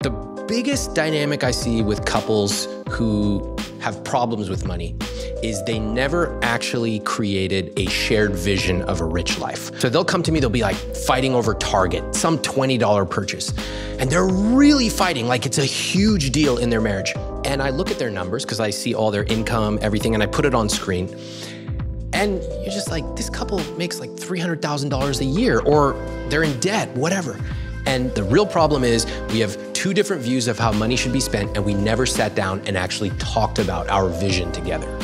The biggest dynamic I see with couples who have problems with money is they never actually created a shared vision of a rich life. So they'll come to me, they'll be like fighting over Target, some $20 purchase. And they're really fighting like it's a huge deal in their marriage. And I look at their numbers because I see all their income, everything, and I put it on screen. And you're just like, this couple makes like $300,000 a year, or they're in debt, whatever. And the real problem is we have two different views of how money should be spent, and we never sat down and actually talked about our vision together.